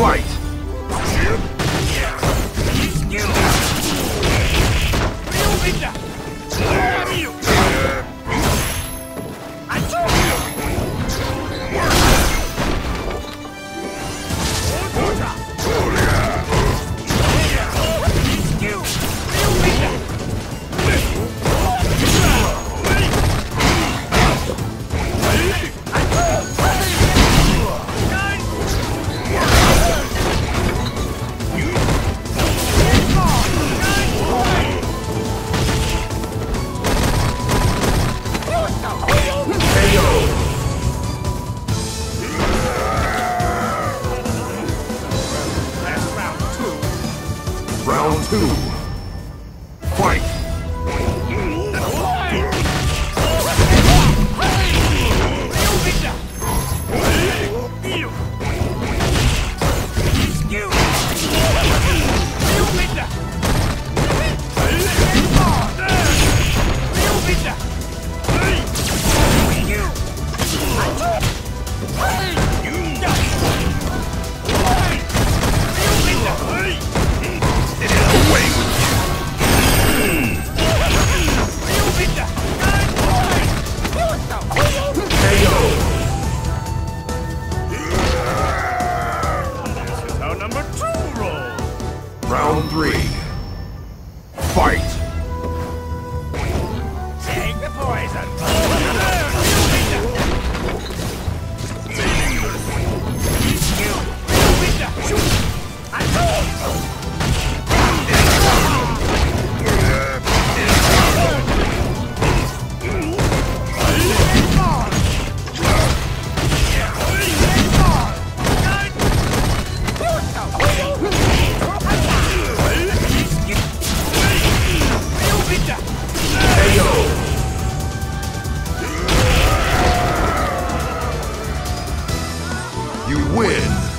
Fight! Two. Round three. Fight! Take the poison. You win.